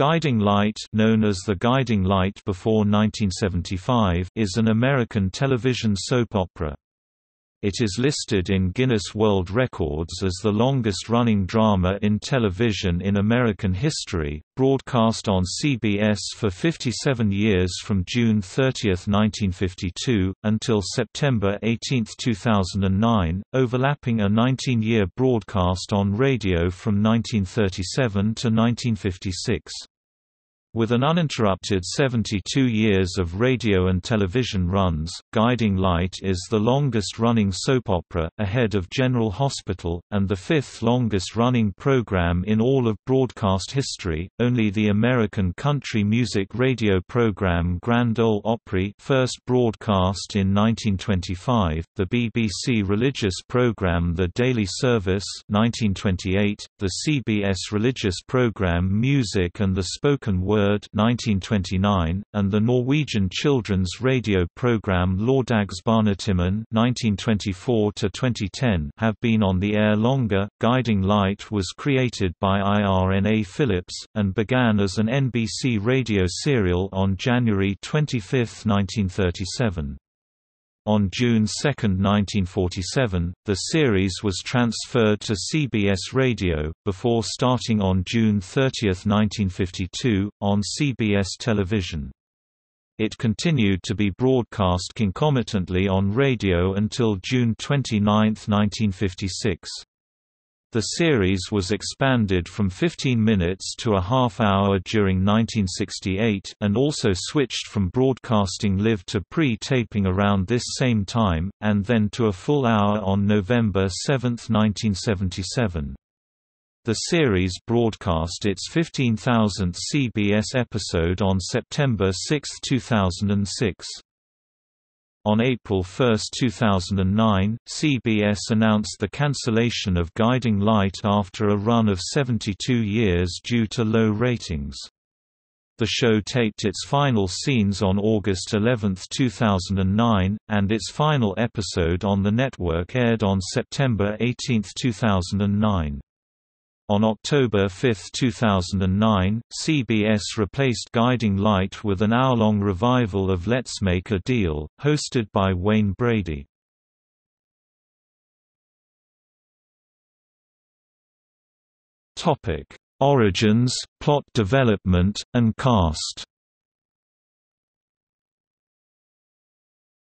Guiding Light known as The Guiding Light before 1975 is an American television soap opera. It is listed in Guinness World Records as the longest-running drama in television in American history, broadcast on CBS for 57 years from June 30, 1952, until September 18, 2009, overlapping a 19-year broadcast on radio from 1937 to 1956. With an uninterrupted 72 years of radio and television runs, Guiding Light is the longest-running soap opera, ahead of General Hospital, and the fifth longest-running program in all of broadcast history. Only the American country music radio program Grand Ole Opry, first broadcast in 1925, the BBC religious program The Daily Service, 1928, the CBS religious program Music and the Spoken Word 1929, and the Norwegian children's radio program Lørdagsbarnetimen (1924–2010) have been on the air longer. Guiding Light was created by Irna Phillips and began as an NBC radio serial on January 25, 1937. On June 2, 1947, the series was transferred to CBS Radio, before starting on June 30, 1952, on CBS television. It continued to be broadcast concomitantly on radio until June 29, 1956. The series was expanded from 15 minutes to a half hour during 1968 and also switched from broadcasting live to pre-taping around this same time, and then to a full hour on November 7, 1977. The series broadcast its 15,000th CBS episode on September 6, 2006. On April 1, 2009, CBS announced the cancellation of Guiding Light after a run of 72 years due to low ratings. The show taped its final scenes on August 11, 2009, and its final episode on the network aired on September 18, 2009. On October 5, 2009, CBS replaced Guiding Light with an hour-long revival of Let's Make a Deal, hosted by Wayne Brady. Origins, plot development, and cast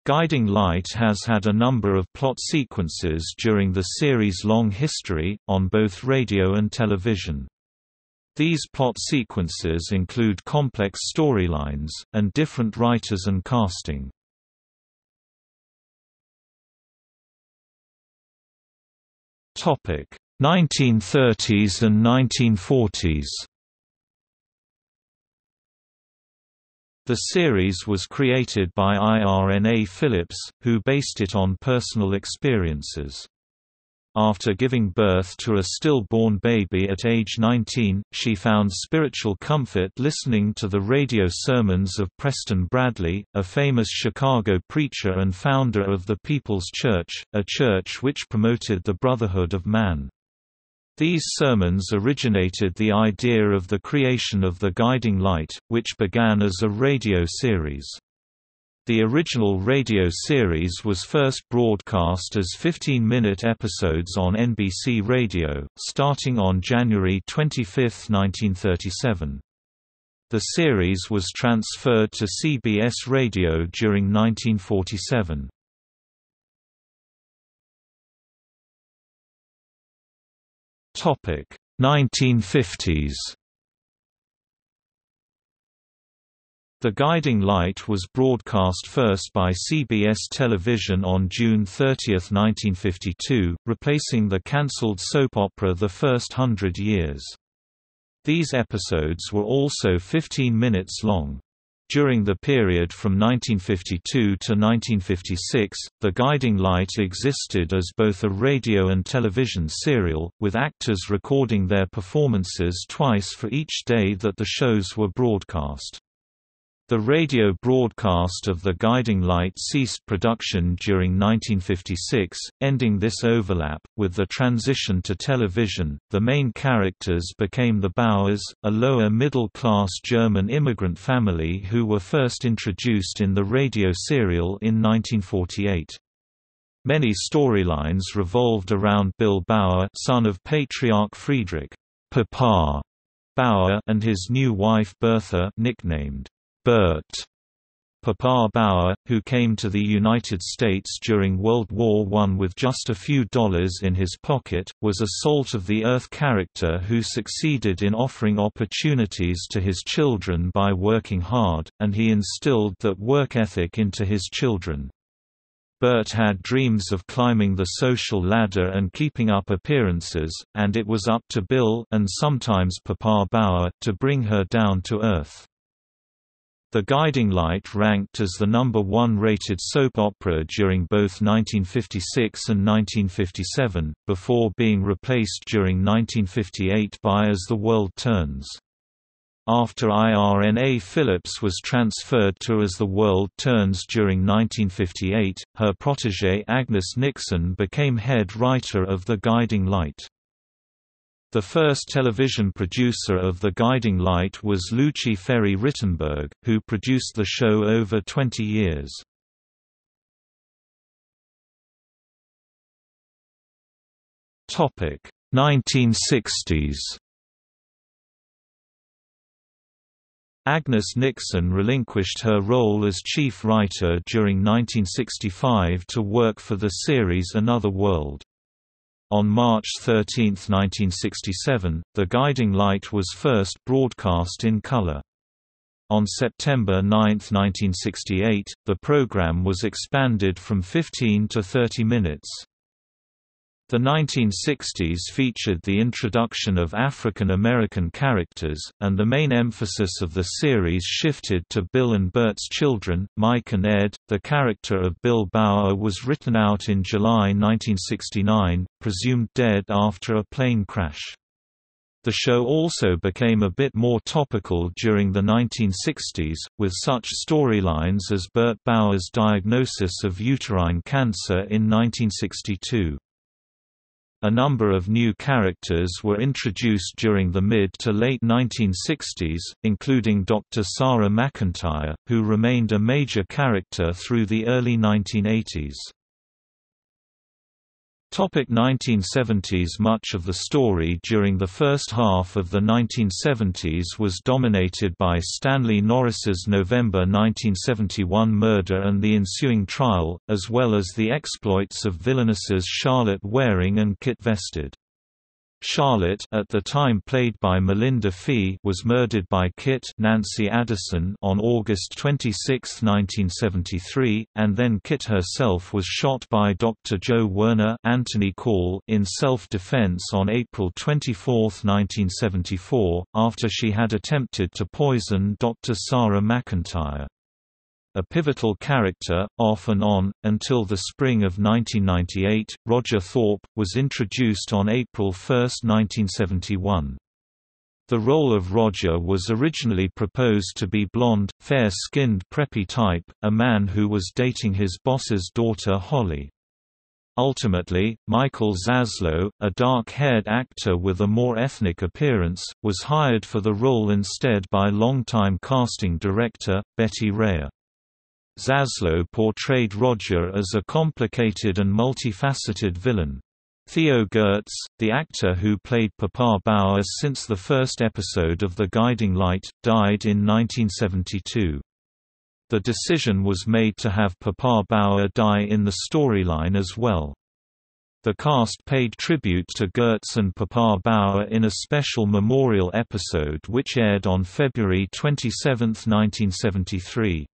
Guiding Light has had a number of plot sequences during the series' long history, on both radio and television. These plot sequences include complex storylines, and different writers and casting. Topic: 1930s and 1940s. The series was created by Irna Phillips, who based it on personal experiences. After giving birth to a stillborn baby at age 19, she found spiritual comfort listening to the radio sermons of Preston Bradley, a famous Chicago preacher and founder of the People's Church, a church which promoted the brotherhood of man. These sermons originated the idea of the creation of the Guiding Light, which began as a radio series. The original radio series was first broadcast as 15-minute episodes on NBC Radio, starting on January 25, 1937. The series was transferred to CBS Radio during 1947. 1950s The Guiding Light was broadcast first by CBS television on June 30, 1952, replacing the cancelled soap opera The First Hundred Years. These episodes were also 15 minutes long. During the period from 1952 to 1956, The Guiding Light existed as both a radio and television serial, with actors recording their performances twice for each day that the shows were broadcast. The radio broadcast of The Guiding Light ceased production during 1956, ending this overlap. With the transition to television, the main characters became the Bauers, a lower middle class German immigrant family who were first introduced in the radio serial in 1948. Many storylines revolved around Bill Bauer, son of patriarch Friedrich Papa Bauer, and his new wife Bertha, nicknamed Bert Papa Bauer, who came to the United States during World War I with just a few dollars in his pocket, was a salt-of-the-earth character who succeeded in offering opportunities to his children by working hard, and he instilled that work ethic into his children. Bert had dreams of climbing the social ladder and keeping up appearances, and it was up to Bill and sometimes Papa Bauer to bring her down to earth. The Guiding Light ranked as the number one rated soap opera during both 1956 and 1957, before being replaced during 1958 by As the World Turns. After Irna Phillips was transferred to As the World Turns during 1958, her protege Agnes Nixon became head writer of The Guiding Light. The first television producer of The Guiding Light was Lucy Ferri Rittenberg, who produced the show over 20 years. Topic 1960s. Agnes Nixon relinquished her role as chief writer during 1965 to work for the series Another World. On March 13, 1967, The Guiding Light was first broadcast in color. On September 9, 1968, the program was expanded from 15 to 30 minutes. The 1960s featured the introduction of African American characters, and the main emphasis of the series shifted to Bill and Bert's children, Mike and Ed. The character of Bill Bauer was written out in July 1969, presumed dead after a plane crash. The show also became a bit more topical during the 1960s, with such storylines as Bert Bauer's diagnosis of uterine cancer in 1962. A number of new characters were introduced during the mid to late 1960s, including Dr. Sarah McIntyre, who remained a major character through the early 1980s. Topic 1970s Much of the story during the first half of the 1970s was dominated by Stanley Norris's November 1971 murder and the ensuing trial, as well as the exploits of villainesses Charlotte Waring and Kit Vested. Charlotte at the time played by Melinda Fee was murdered by Kit Nancy Addison on August 26, 1973, and then Kit herself was shot by Dr. Joe Werner Anthony Call in self-defense on April 24, 1974, after she had attempted to poison Dr. Sarah McIntyre a pivotal character, off and on, until the spring of 1998. Roger Thorpe was introduced on April 1, 1971. The role of Roger was originally proposed to be blonde, fair-skinned preppy type, a man who was dating his boss's daughter Holly. Ultimately, Michael Zaslow, a dark-haired actor with a more ethnic appearance, was hired for the role instead by longtime casting director, Betty Rea. Zaslow portrayed Roger as a complicated and multifaceted villain. Theo Goetz, the actor who played Papa Bauer since the first episode of The Guiding Light, died in 1972. The decision was made to have Papa Bauer die in the storyline as well. The cast paid tribute to Goetz and Papa Bauer in a special memorial episode which aired on February 27, 1973.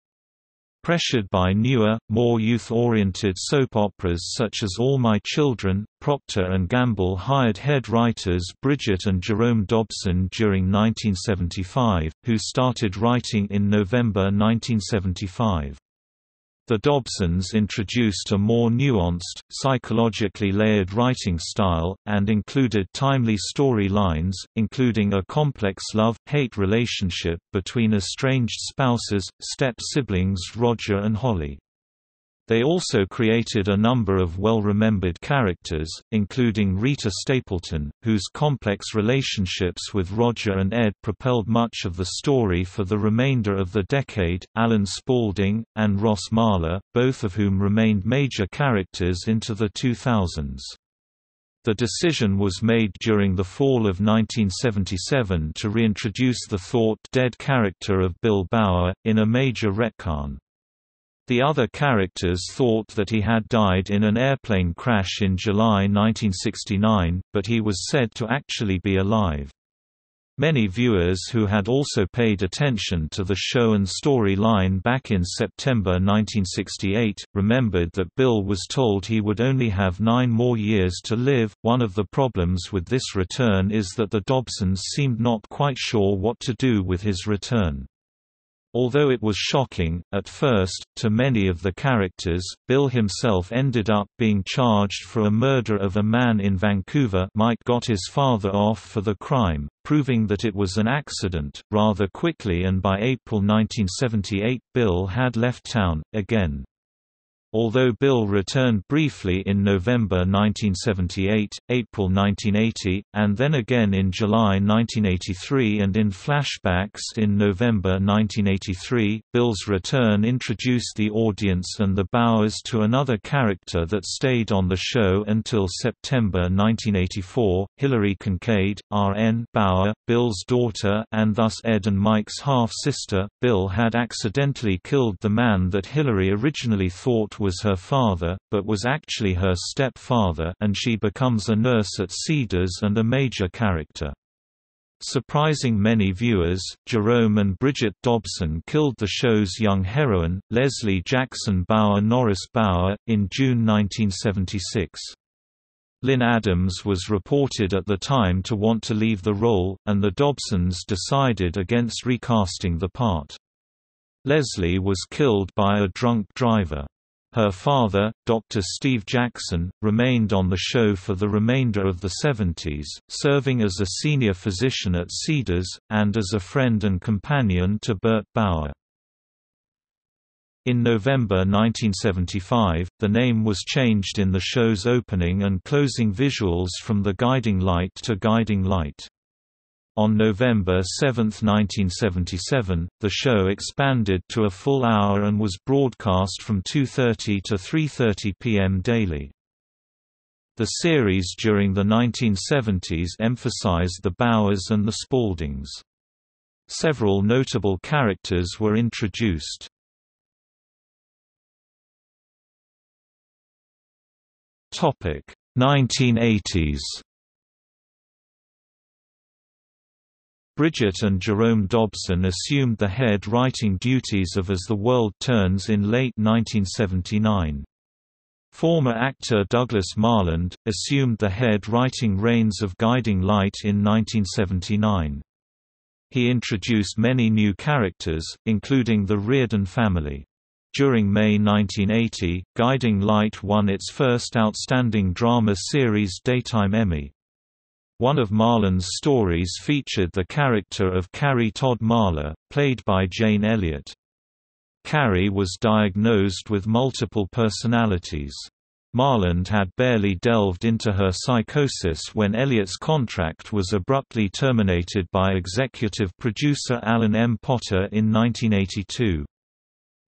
Pressured by newer, more youth-oriented soap operas such as All My Children, Procter & Gamble hired head writers Bridget and Jerome Dobson during 1975, who started writing in November 1975. The Dobsons introduced a more nuanced, psychologically layered writing style, and included timely story lines, including a complex love-hate relationship between estranged spouses, step-siblings Roger and Holly. They also created a number of well-remembered characters, including Rita Stapleton, whose complex relationships with Roger and Ed propelled much of the story for the remainder of the decade, Alan Spaulding, and Ross Marler, both of whom remained major characters into the 2000s. The decision was made during the fall of 1977 to reintroduce the thought-dead character of Bill Bauer, in a major retcon. The other characters thought that he had died in an airplane crash in July 1969, but he was said to actually be alive. Many viewers who had also paid attention to the show and story line back in September 1968, remembered that Bill was told he would only have nine more years to live. One of the problems with this return is that the Dobsons seemed not quite sure what to do with his return. Although it was shocking, at first, to many of the characters, Bill himself ended up being charged for a murder of a man in Vancouver Mike got his father off for the crime, proving that it was an accident, rather quickly and by April 1978 Bill had left town, again. Although Bill returned briefly in November 1978, April 1980, and then again in July 1983 and in flashbacks in November 1983, Bill's return introduced the audience and the Bauers to another character that stayed on the show until September 1984, Hillary Kincaid, R.N. Bauer, Bill's daughter and thus Ed and Mike's half-sister. Bill had accidentally killed the man that Hillary originally thought was her father, but was actually her stepfather and she becomes a nurse at Cedars and a major character. Surprising many viewers, Jerome and Bridget Dobson killed the show's young heroine, Leslie Jackson Bauer Norris Bauer, in June 1976. Lynn Adams was reported at the time to want to leave the role, and the Dobsons decided against recasting the part. Leslie was killed by a drunk driver. Her father, Dr. Steve Jackson, remained on the show for the remainder of the 70s, serving as a senior physician at Cedars, and as a friend and companion to Bert Bauer. In November 1975, the name was changed in the show's opening and closing visuals from The Guiding Light to Guiding Light. On November 7, 1977, the show expanded to a full hour and was broadcast from 2.30 to 3.30 p.m. daily. The series during the 1970s emphasized the Bauers and the Spauldings. Several notable characters were introduced. Topic 1980s Bridget and Jerome Dobson assumed the head writing duties of As the World Turns in late 1979. Former actor Douglas Marland, assumed the head writing reins of Guiding Light in 1979. He introduced many new characters, including the Reardon family. During May 1980, Guiding Light won its first Outstanding Drama Series Daytime Emmy. One of Marland's stories featured the character of Carrie Todd Marler, played by Jane Elliott. Carrie was diagnosed with multiple personalities. Marland had barely delved into her psychosis when Elliott's contract was abruptly terminated by executive producer Allen M. Potter in 1982.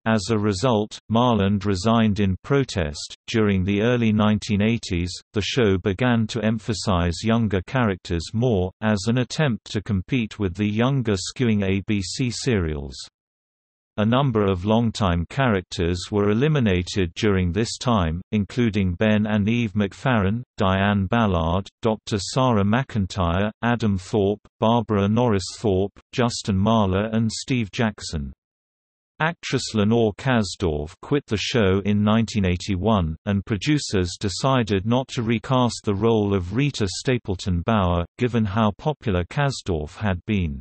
As a result, Marland resigned in protest. During the early 1980s, the show began to emphasize younger characters more, as an attempt to compete with the younger skewing ABC serials. A number of longtime characters were eliminated during this time, including Ben and Eve McFarren, Diane Ballard, Dr. Sarah McIntyre, Adam Thorpe, Barbara Norris Thorpe, Justin Marler and Steve Jackson. Actress Lenore Kasdorf quit the show in 1981, and producers decided not to recast the role of Rita Stapleton Bauer, given how popular Kasdorf had been.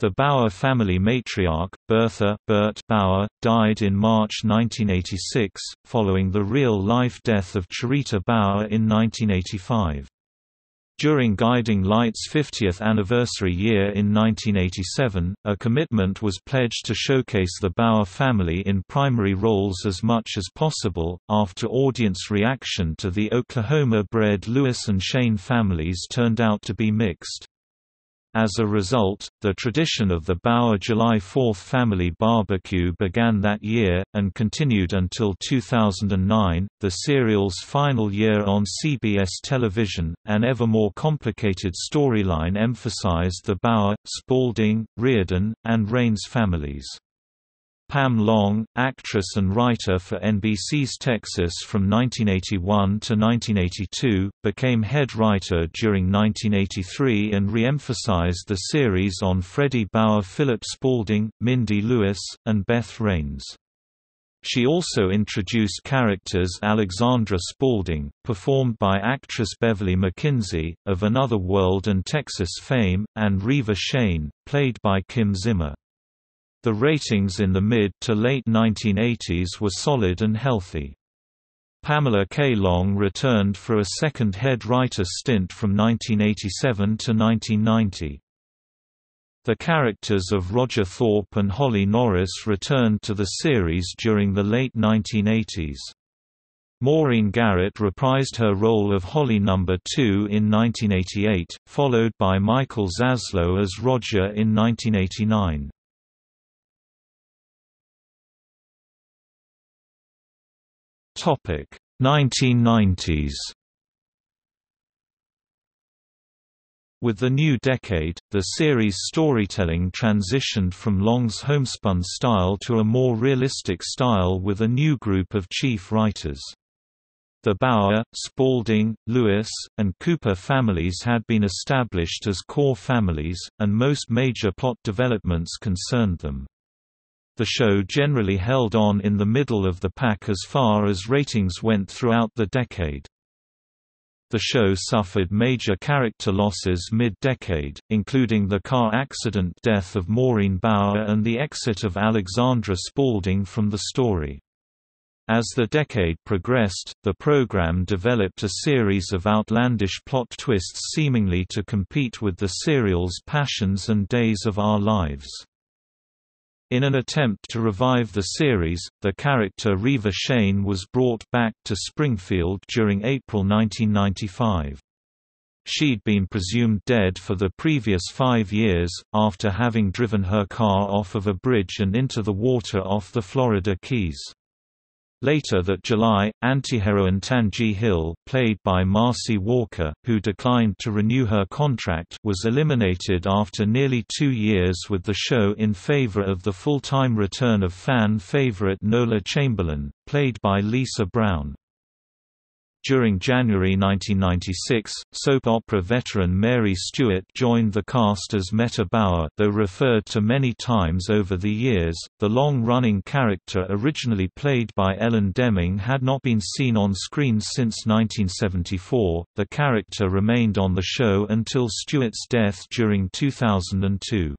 The Bauer family matriarch, Bertha Bert Bauer, died in March 1986, following the real-life death of Charita Bauer in 1985. During Guiding Light's 50th anniversary year in 1987, a commitment was pledged to showcase the Bauer family in primary roles as much as possible, after audience reaction to the Oklahoma-bred Lewis and Shane families turned out to be mixed. As a result, the tradition of the Bauer July 4th family barbecue began that year, and continued until 2009, the serial's final year on CBS television. An ever more complicated storyline emphasized the Bauer, Spaulding, Reardon, and Raines families. Pam Long, actress and writer for NBC's Texas from 1981 to 1982, became head writer during 1983 and re-emphasized the series on Freddie Bauer Philip Spaulding, Mindy Lewis, and Beth Raines. She also introduced characters Alexandra Spaulding, performed by actress Beverly McKinsey, of Another World and Texas fame, and Reva Shane, played by Kim Zimmer. The ratings in the mid to late 1980s were solid and healthy. Pamela K. Long returned for a second head writer stint from 1987 to 1990. The characters of Roger Thorpe and Holly Norris returned to the series during the late 1980s. Maureen Garrett reprised her role of Holly No. 2 in 1988, followed by Michael Zaslow as Roger in 1989. Topic 1990s. With the new decade, the series' storytelling transitioned from Long's homespun style to a more realistic style with a new group of chief writers. The Bauer, Spaulding, Lewis, and Cooper families had been established as core families, and most major plot developments concerned them. The show generally held on in the middle of the pack as far as ratings went throughout the decade. The show suffered major character losses mid-decade, including the car accident death of Maureen Bauer and the exit of Alexandra Spaulding from the story. As the decade progressed, the program developed a series of outlandish plot twists seemingly to compete with the serial's Passions and Days of Our Lives. In an attempt to revive the series, the character Reva Shane was brought back to Springfield during April 1995. She'd been presumed dead for the previous five years, after having driven her car off of a bridge and into the water off the Florida Keys. Later that July, antiheroine Tangie Hill, played by Marcy Walker, who declined to renew her contract was eliminated after nearly two years with the show in favor of the full-time return of fan favorite Nola Chamberlain, played by Lisa Brown. During January 1996, soap opera veteran Mary Stewart joined the cast as Meta Bauer though referred to many times over the years, the long-running character originally played by Ellen Demming had not been seen on screen since 1974. The character remained on the show until Stewart's death during 2002.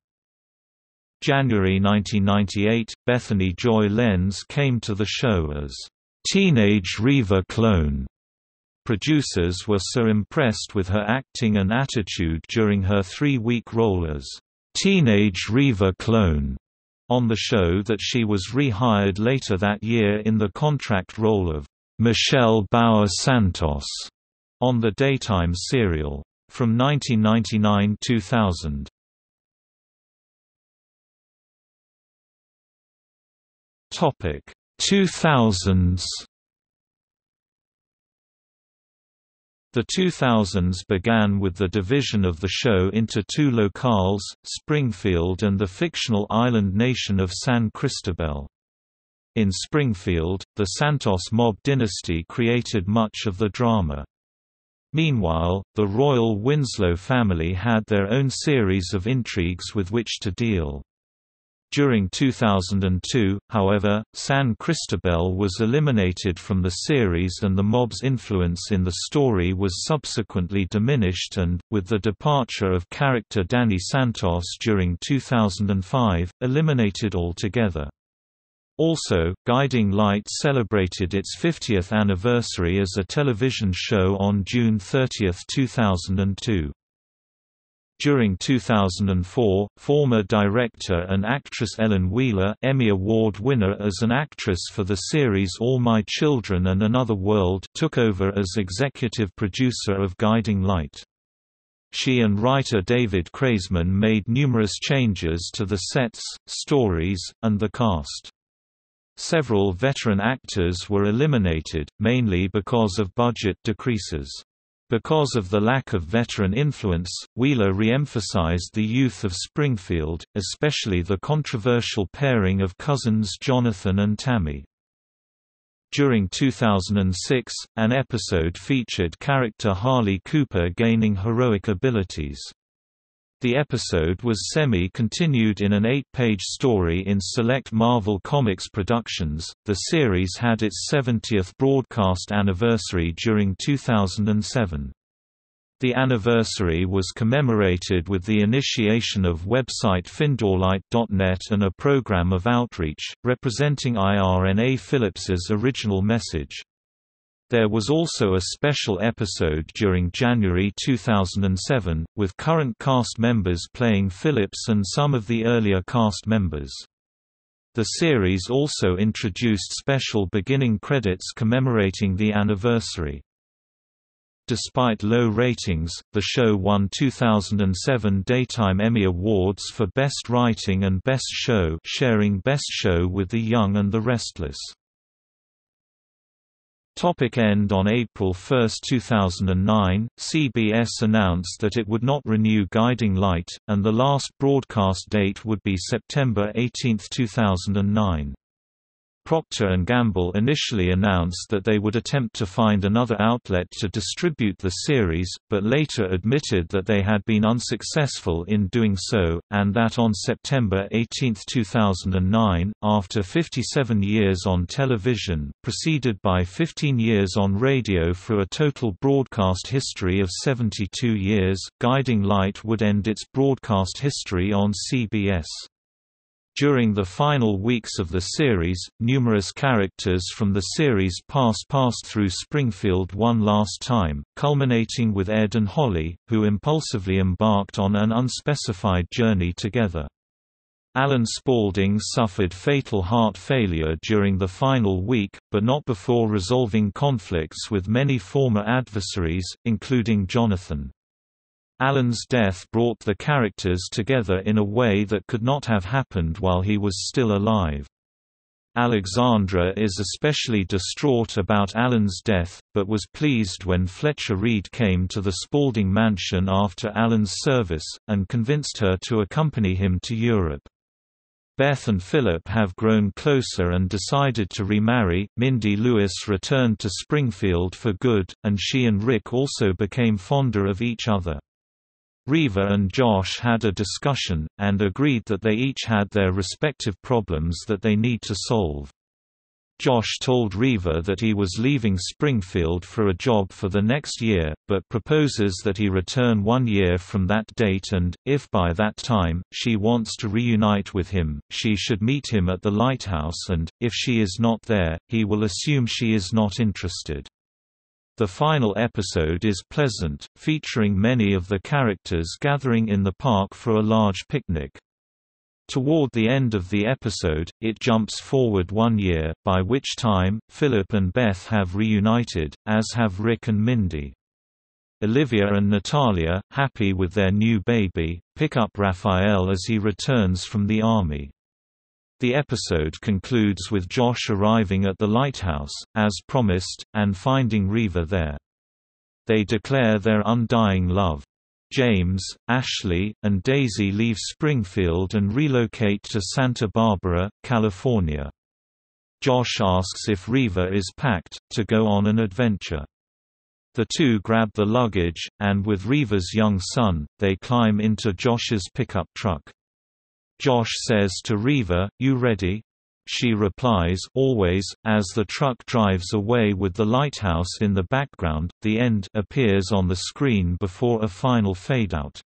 January 1998, Bethany Joy Lenz came to the show as teenage Reva clone Producers were so impressed with her acting and attitude during her three-week role as teenage Reva clone on the show that she was rehired later that year in the contract role of Michelle Bauer Santos on the daytime serial. From 1999–2000. Topic 2000s The 2000s began with the division of the show into two locales, Springfield and the fictional island nation of San Cristobal. In Springfield, the Santos mob dynasty created much of the drama. Meanwhile, the royal Winslow family had their own series of intrigues with which to deal. During 2002, however, San Cristobal was eliminated from the series and the mob's influence in the story was subsequently diminished and, with the departure of character Danny Santos during 2005, eliminated altogether. Also, Guiding Light celebrated its 50th anniversary as a television show on June 30, 2002. During 2004, former director and actress Ellen Wheeler Emmy Award winner as an actress for the series All My Children and Another World took over as executive producer of Guiding Light. She and writer David Kreisman made numerous changes to the sets, stories, and the cast. Several veteran actors were eliminated, mainly because of budget decreases. Because of the lack of veteran influence, Wheeler re-emphasized the youth of Springfield, especially the controversial pairing of cousins Jonathan and Tammy. During 2006, an episode featured character Harley Cooper gaining heroic abilities. The episode was semi-continued in an eight-page story in Select Marvel Comics Productions. The series had its 70th broadcast anniversary during 2007. The anniversary was commemorated with the initiation of website findyourlight.net and a program of outreach, representing Irna Phillips's original message. There was also a special episode during January 2007, with current cast members playing Phillips and some of the earlier cast members. The series also introduced special beginning credits commemorating the anniversary. Despite low ratings, the show won 2007 Daytime Emmy Awards for Best Writing and Best Show sharing Best Show with The Young and the Restless. Topic end On April 1, 2009, CBS announced that it would not renew Guiding Light, and the last broadcast date would be September 18, 2009. Procter & Gamble initially announced that they would attempt to find another outlet to distribute the series, but later admitted that they had been unsuccessful in doing so, and that on September 18, 2009, after 57 years on television, preceded by 15 years on radio for a total broadcast history of 72 years, Guiding Light would end its broadcast history on CBS. During the final weeks of the series, numerous characters from the series past passed through Springfield one last time, culminating with Ed and Holly, who impulsively embarked on an unspecified journey together. Alan Spaulding suffered fatal heart failure during the final week, but not before resolving conflicts with many former adversaries, including Jonathan. Alan's death brought the characters together in a way that could not have happened while he was still alive. Alexandra is especially distraught about Alan's death, but was pleased when Fletcher Reed came to the Spaulding mansion after Alan's service, and convinced her to accompany him to Europe. Beth and Philip have grown closer and decided to remarry. Mindy Lewis returned to Springfield for good, and she and Rick also became fonder of each other. Reva and Josh had a discussion, and agreed that they each had their respective problems that they need to solve. Josh told Reva that he was leaving Springfield for a job for the next year, but proposes that he return one year from that date and, if by that time, she wants to reunite with him, she should meet him at the lighthouse and, if she is not there, he will assume she is not interested. The final episode is pleasant, featuring many of the characters gathering in the park for a large picnic. Toward the end of the episode, it jumps forward one year, by which time, Philip and Beth have reunited, as have Rick and Mindy. Olivia and Natalia, happy with their new baby, pick up Raphael as he returns from the army. The episode concludes with Josh arriving at the lighthouse, as promised, and finding Reva there. They declare their undying love. James, Ashley, and Daisy leave Springfield and relocate to Santa Barbara, California. Josh asks if Reva is packed, to go on an adventure. The two grab the luggage, and with Reva's young son, they climb into Josh's pickup truck. Josh says to Reva, you ready? She replies, always, as the truck drives away with the lighthouse in the background. The end appears on the screen before a final fade-out.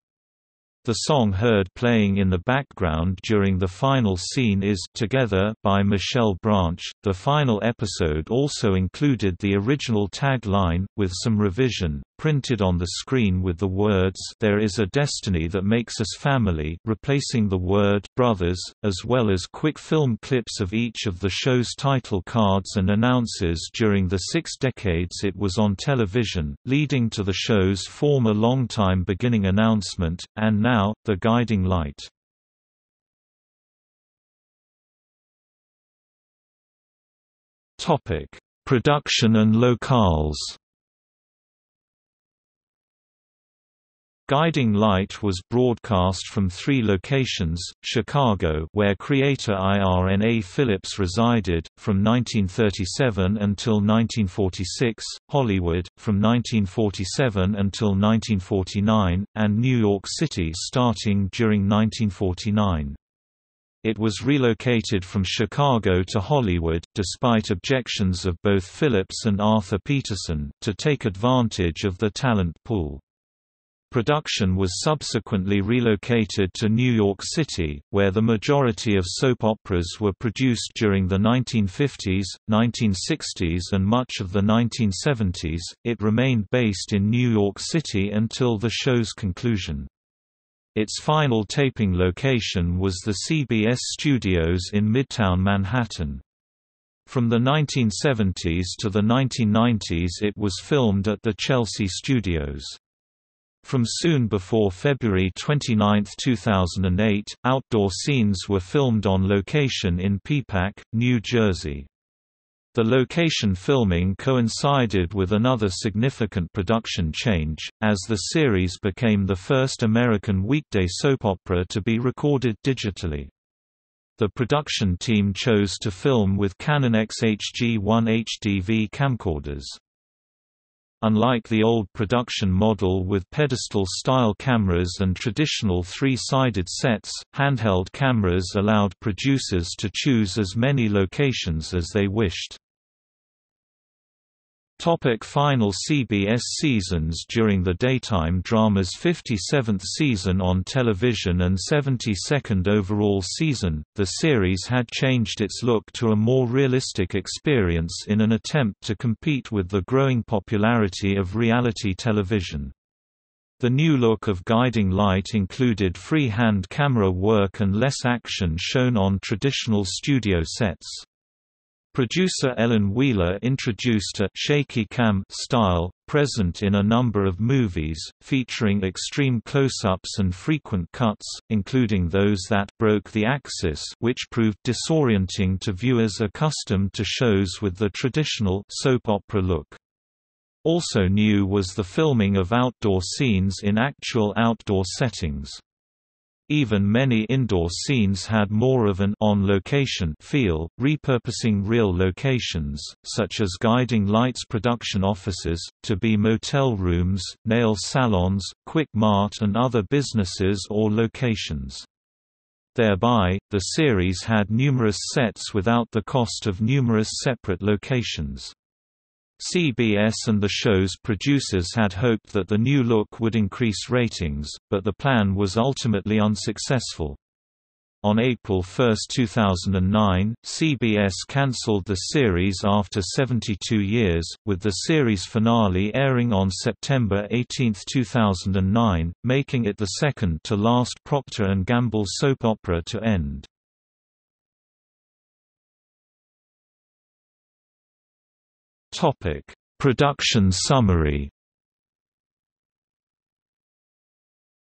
The song heard playing in the background during the final scene is Together by Michelle Branch. The final episode also included the original tagline, with some revision, printed on the screen with the words There is a destiny that makes us family, replacing the word brothers, as well as quick film clips of each of the show's title cards and announces during the six decades it was on television, leading to the show's former longtime beginning announcement, and now now, the guiding light. Topic: Production and locales. Guiding Light was broadcast from three locations, Chicago where creator Irna Phillips resided, from 1937 until 1946, Hollywood, from 1947 until 1949, and New York City starting during 1949. It was relocated from Chicago to Hollywood, despite objections of both Phillips and Arthur Peterson, to take advantage of the talent pool. Production was subsequently relocated to New York City, where the majority of soap operas were produced during the 1950s, 1960s, and much of the 1970s. It remained based in New York City until the show's conclusion. Its final taping location was the CBS studios in Midtown Manhattan. From the 1970s to the 1990s it was filmed at the Chelsea Studios. From soon before February 29, 2008, outdoor scenes were filmed on location in Peapack, New Jersey. The location filming coincided with another significant production change, as the series became the first American weekday soap opera to be recorded digitally. The production team chose to film with Canon XHG-1 HDV camcorders. Unlike the old production model with pedestal-style cameras and traditional three-sided sets, handheld cameras allowed producers to choose as many locations as they wished. Topic final CBS seasons During the daytime drama's 57th season on television and 72nd overall season, the series had changed its look to a more realistic experience in an attempt to compete with the growing popularity of reality television. The new look of Guiding Light included freehand camera work and less action shown on traditional studio sets. Producer Ellen Wheeler introduced a shaky cam style, present in a number of movies, featuring extreme close-ups and frequent cuts, including those that broke the axis which proved disorienting to viewers accustomed to shows with the traditional soap opera look. Also new was the filming of outdoor scenes in actual outdoor settings. Even many indoor scenes had more of an on-location feel, repurposing real locations, such as Guiding Lights production offices, to be motel rooms, nail salons, Quick Mart and other businesses or locations. Thereby, the series had numerous sets without the cost of numerous separate locations. CBS and the show's producers had hoped that the new look would increase ratings, but the plan was ultimately unsuccessful. On April 1, 2009, CBS cancelled the series after 72 years, with the series finale airing on September 18, 2009, making it the second to last Procter & Gamble soap opera to end. Topic: Production summary.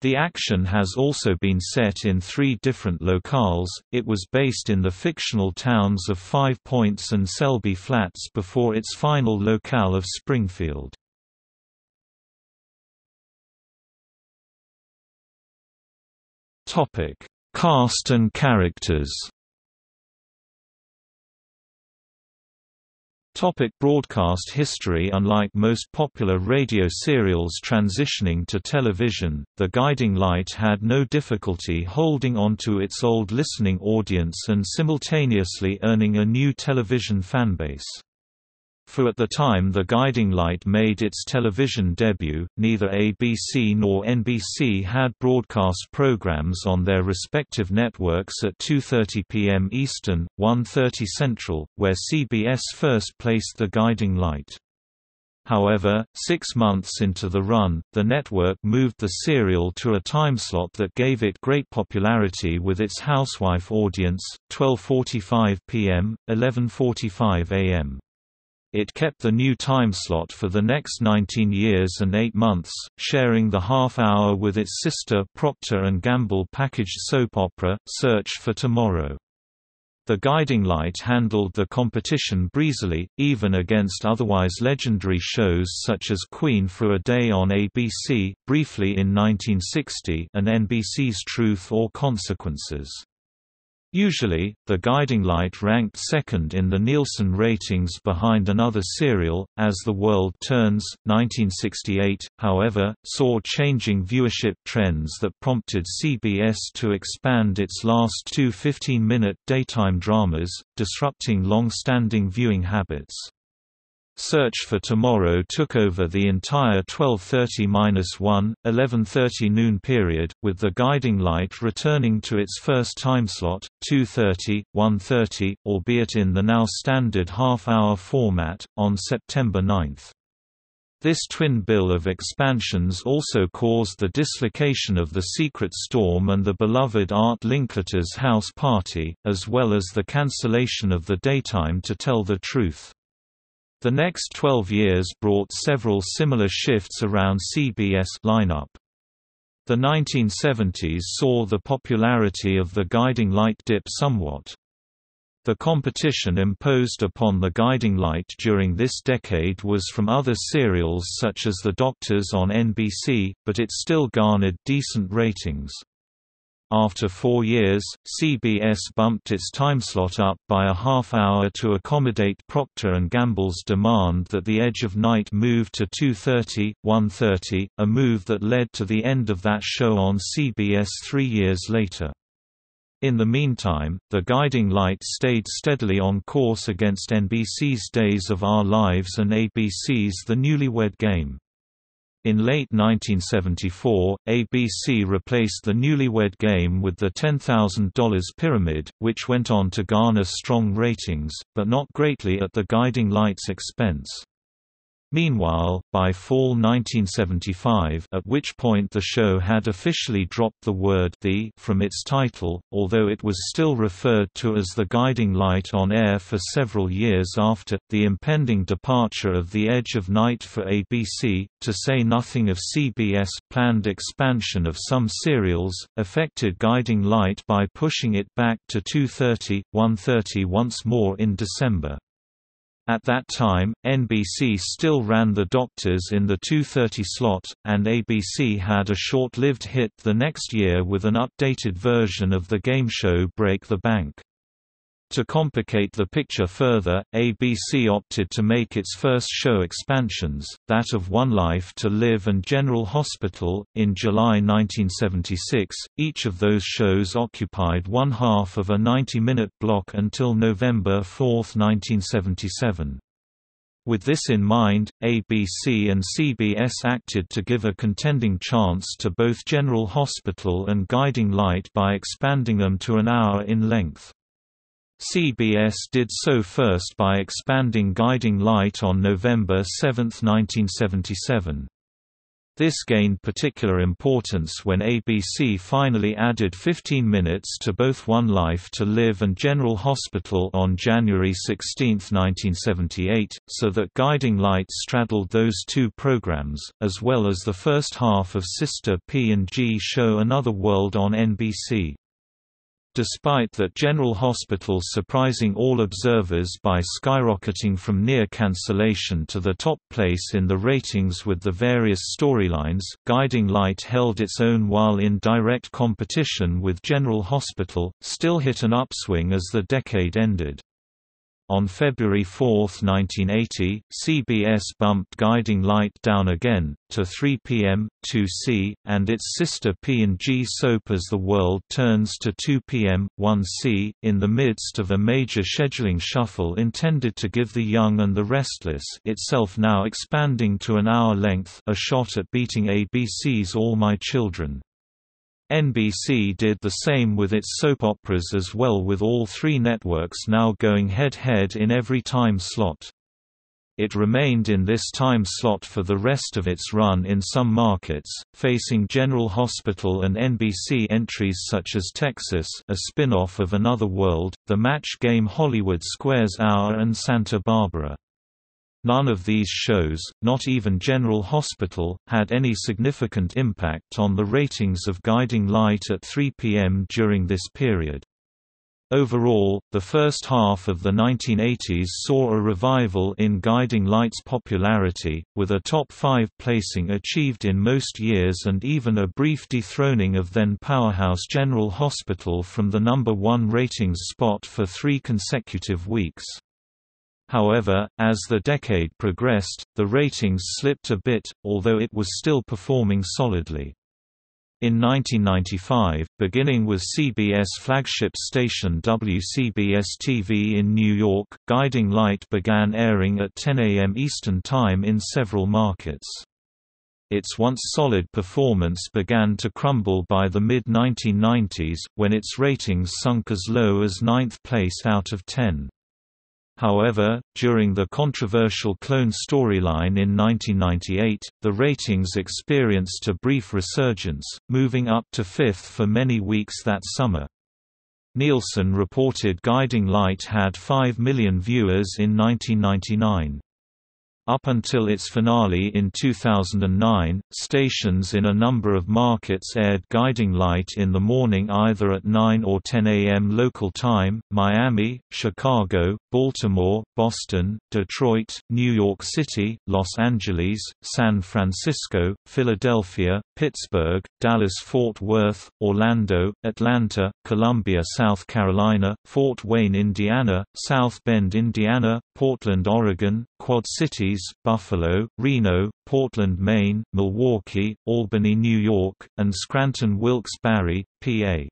The action has also been set in three different locales. It was based in the fictional towns of Five Points and Selby Flats before its final locale of Springfield. Topic: Cast and characters. Topic broadcast history Unlike most popular radio serials transitioning to television, The Guiding Light had no difficulty holding on to its old listening audience and simultaneously earning a new television fanbase. For at the time The Guiding Light made its television debut, neither ABC nor NBC had broadcast programs on their respective networks at 2.30 p.m. Eastern, 1.30 Central, where CBS first placed The Guiding Light. However, six months into the run, the network moved the serial to a timeslot that gave it great popularity with its housewife audience, 12.45 p.m., 11.45 a.m. It kept the new time slot for the next 19 years and 8 months, sharing the half hour with its sister Procter & Gamble packaged soap opera, Search for Tomorrow. The Guiding Light handled the competition breezily, even against otherwise legendary shows such as Queen for a Day on ABC, briefly in 1960 and NBC's Truth or Consequences. Usually, the guiding light ranked second in the Nielsen ratings behind another serial, As the World Turns, 1968, however, saw changing viewership trends that prompted CBS to expand its last two 15-minute daytime dramas, disrupting long-standing viewing habits. Search for Tomorrow took over the entire 12:30-1, 11:30 noon period, with the guiding light returning to its first timeslot, 2:30, 1:30, albeit in the now standard half-hour format, on September 9. This twin bill of expansions also caused the dislocation of The Secret Storm and the beloved Art Linkletter's House Party, as well as the cancellation of the daytime To Tell the Truth. The next 12 years brought several similar shifts around CBS lineup. The 1970s saw the popularity of the guiding light dip somewhat. The competition imposed upon the guiding light during this decade was from other serials such as The Doctors on NBC, but it still garnered decent ratings. After four years, CBS bumped its timeslot up by a half hour to accommodate Procter & Gamble's demand that The Edge of Night move to 2.30, 1.30, a move that led to the end of that show on CBS three years later. In the meantime, the guiding light stayed steadily on course against NBC's Days of Our Lives and ABC's The Newlywed Game. In late 1974, ABC replaced the Newlywed Game with the $10,000 Pyramid, which went on to garner strong ratings, but not greatly at the Guiding Light's expense. Meanwhile, by fall 1975 at which point the show had officially dropped the word the from its title, although it was still referred to as the Guiding Light on air for several years after, the impending departure of The Edge of Night for ABC, to say nothing of CBS' planned expansion of some serials, affected Guiding Light by pushing it back to 2.30, 1.30 once more in December. At that time, NBC still ran The Doctors in the 2.30 slot, and ABC had a short-lived hit the next year with an updated version of the game show Break the Bank. To complicate the picture further, ABC opted to make its first show expansions, that of One Life to Live and General Hospital, in July 1976. Each of those shows occupied one half of a 90-minute block until November 4, 1977. With this in mind, ABC and CBS acted to give a contending chance to both General Hospital and Guiding Light by expanding them to an hour in length. CBS did so first by expanding Guiding Light on November 7, 1977. This gained particular importance when ABC finally added 15 minutes to both One Life to Live and General Hospital on January 16, 1978, so that Guiding Light straddled those two programs, as well as the first half of sister P&G show Another World on NBC. Despite that General Hospital surprising all observers by skyrocketing from near cancellation to the top place in the ratings with the various storylines, Guiding Light held its own while in direct competition with General Hospital, still hit an upswing as the decade ended. On February 4, 1980, CBS bumped Guiding Light down again, to 3 p.m., 2c, and its sister P&G soap As the World Turns to 2 p.m., 1c, in the midst of a major scheduling shuffle intended to give The Young and the Restless itself now expanding to an hour length a shot at beating ABC's All My Children. NBC did the same with its soap operas as well with all three networks now going head-head in every time slot. It remained in this time slot for the rest of its run in some markets, facing General Hospital and NBC entries such as Texas a spin-off of Another World, the match game Hollywood Squares Hour and Santa Barbara. None of these shows, not even General Hospital, had any significant impact on the ratings of Guiding Light at 3 p.m. during this period. Overall, the first half of the 1980s saw a revival in Guiding Light's popularity, with a top five placing achieved in most years and even a brief dethroning of then powerhouse General Hospital from the number one ratings spot for three consecutive weeks. However, as the decade progressed, the ratings slipped a bit, although it was still performing solidly. In 1995, beginning with CBS flagship station WCBS-TV in New York, Guiding Light began airing at 10 a.m. Eastern Time in several markets. Its once solid performance began to crumble by the mid-1990s, when its ratings sunk as low as ninth place out of 10. However, during the controversial clone storyline in 1998, the ratings experienced a brief resurgence, moving up to fifth for many weeks that summer. Nielsen reported Guiding Light had 5 million viewers in 1999. Up until its finale in 2009, stations in a number of markets aired Guiding Light in the morning either at 9 or 10 a.m. local time, Miami, Chicago, Baltimore, Boston, Detroit, New York City, Los Angeles, San Francisco, Philadelphia, Pittsburgh, Dallas-Fort Worth, Orlando, Atlanta, Columbia, South Carolina, Fort Wayne, Indiana, South Bend, Indiana, Portland, Oregon, Quad Cities, Buffalo, Reno, Portland, Maine, Milwaukee, Albany, New York, and Scranton Wilkes-Barre, PA.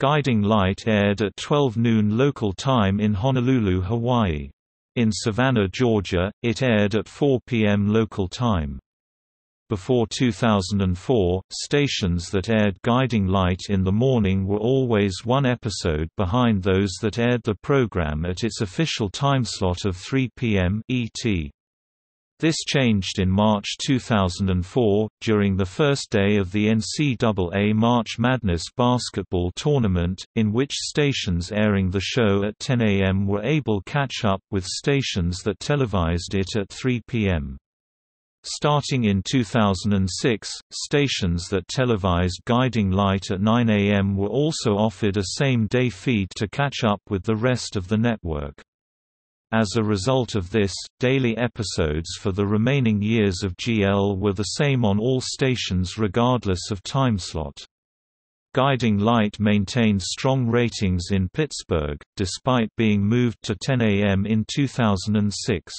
Guiding Light aired at 12 noon local time in Honolulu, Hawaii. In Savannah, Georgia, it aired at 4 p.m. local time. Before 2004, stations that aired Guiding Light in the morning were always one episode behind those that aired the program at its official timeslot of 3 p.m. ET. This changed in March 2004, during the first day of the NCAA March Madness basketball tournament, in which stations airing the show at 10 a.m. were able catch up with stations that televised it at 3 p.m. Starting in 2006, stations that televised Guiding Light at 9 am were also offered a same-day feed to catch up with the rest of the network. As a result of this, daily episodes for the remaining years of GL were the same on all stations regardless of timeslot. Guiding Light maintained strong ratings in Pittsburgh, despite being moved to 10 am in 2006.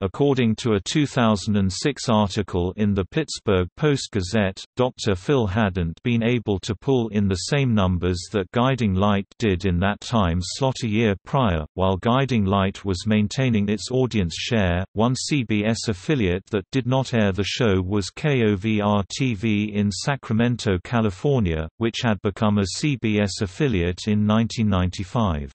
According to a 2006 article in the Pittsburgh Post-Gazette, Dr. Phil hadn't been able to pull in the same numbers that Guiding Light did in that time slot a year prior, while Guiding Light was maintaining its audience share. One CBS affiliate that did not air the show was KOVR-TV in Sacramento, California, which had become a CBS affiliate in 1995.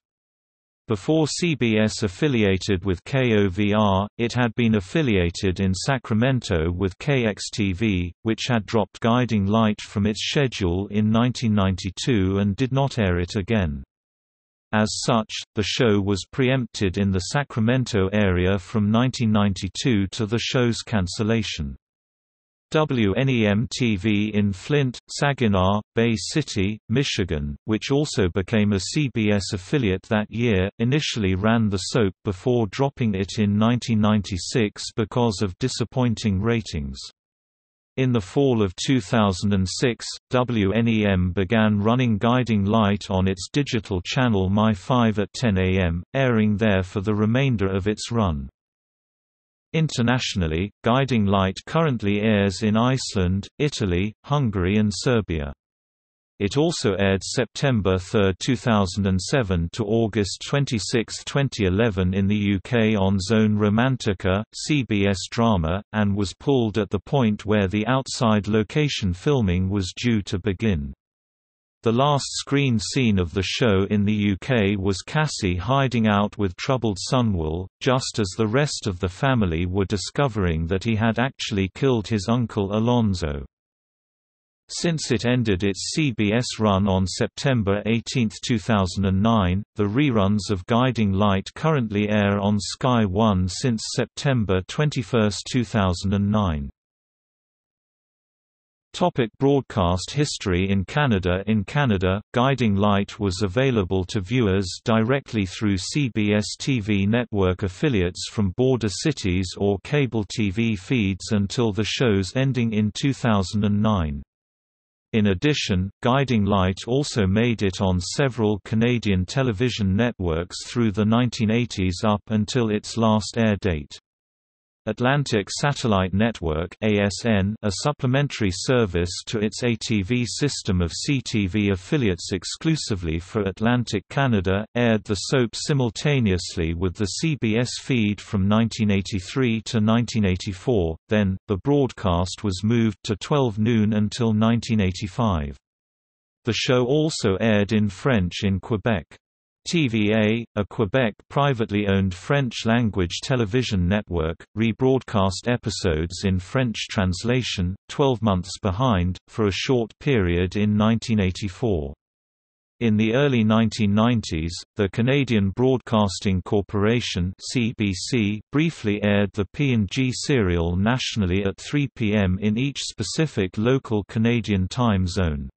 Before CBS affiliated with KOVR, it had been affiliated in Sacramento with KXTV, which had dropped Guiding Light from its schedule in 1992 and did not air it again. As such, the show was preempted in the Sacramento area from 1992 to the show's cancellation. WNEM-TV in Flint, Saginaw, Bay City, Michigan, which also became a CBS affiliate that year, initially ran the soap before dropping it in 1996 because of disappointing ratings. In the fall of 2006, WNEM began running Guiding Light on its digital channel My5 at 10 am, airing there for the remainder of its run. Internationally, Guiding Light currently airs in Iceland, Italy, Hungary and Serbia. It also aired September 3, 2007 to August 26, 2011 in the UK on Zone Romantica, CBS Drama, and was pulled at the point where the outside location filming was due to begin. The last screen scene of the show in the UK was Cassie hiding out with troubled son Will, just as the rest of the family were discovering that he had actually killed his uncle Alonzo. Since it ended its CBS run on September 18, 2009, the reruns of Guiding Light currently air on Sky One since September 21, 2009. Topic broadcast history In Canada In Canada, Guiding Light was available to viewers directly through CBS TV network affiliates from border cities or cable TV feeds until the show's ending in 2009. In addition, Guiding Light also made it on several Canadian television networks through the 1980s up until its last air date. Atlantic Satellite Network ASN, a supplementary service to its ATV system of CTV affiliates exclusively for Atlantic Canada, aired the soap simultaneously with the CBS feed from 1983 to 1984, then, the broadcast was moved to 12 noon until 1985. The show also aired in French in Quebec. TVA, a Quebec privately owned French-language television network, rebroadcast episodes in French translation, 12 months behind, for a short period in 1984. In the early 1990s, the Canadian Broadcasting Corporation (CBC) briefly aired the P&G serial nationally at 3 p.m. in each specific local Canadian time zone.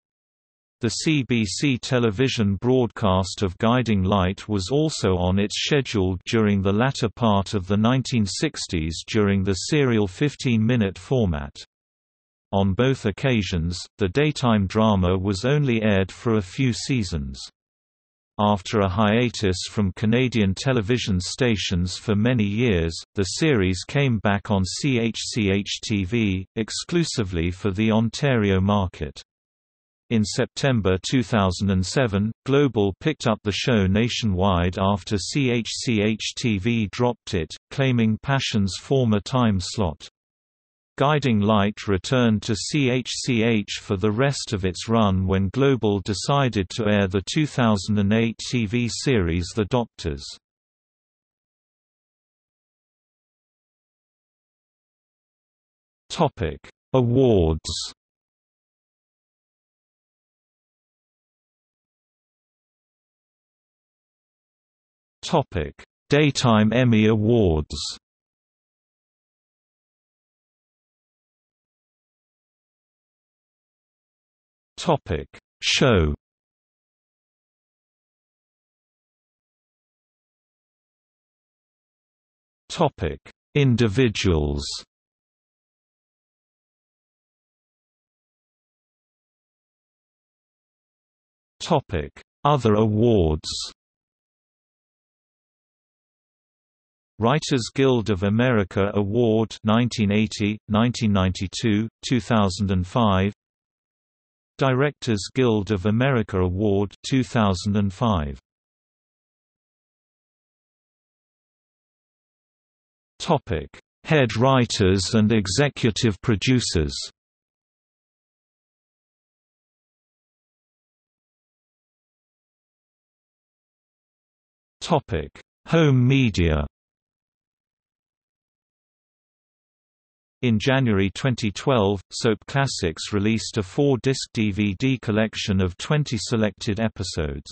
The CBC television broadcast of Guiding Light was also on its schedule during the latter part of the 1960s during the serial 15-minute format. On both occasions, the daytime drama was only aired for a few seasons. After a hiatus from Canadian television stations for many years, the series came back on CHCH-TV, exclusively for the Ontario market. In September 2007, Global picked up the show nationwide after CHCH-TV dropped it, claiming Passion's former time slot. Guiding Light returned to CHCH for the rest of its run when Global decided to air the 2008 TV series The Doctors. Awards Topic: Daytime Emmy Awards. Topic: Show. Topic: Individuals. Topic: Other awards. Writers Guild of America Award 1980, 1992, 2005 Directors Guild of America Award 2005 Topic Head writers and executive producers. Topic Home media In January 2012, Soap Classics released a four-disc DVD collection of 20 selected episodes.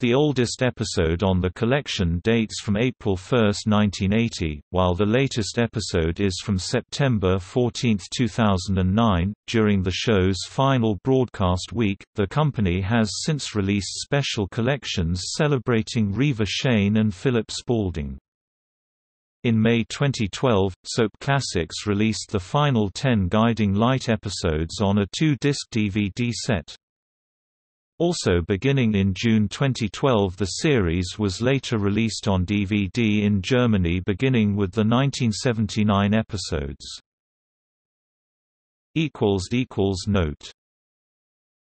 The oldest episode on the collection dates from April 1, 1980, while the latest episode is from September 14, 2009. During the show's final broadcast week, the company has since released special collections celebrating Reva Shane and Philip Spaulding. In May 2012, Soap Classics released the final 10 Guiding Light episodes on a two-disc DVD set. Also beginning in June 2012 the series was later released on DVD in Germany beginning with the 1979 episodes. Note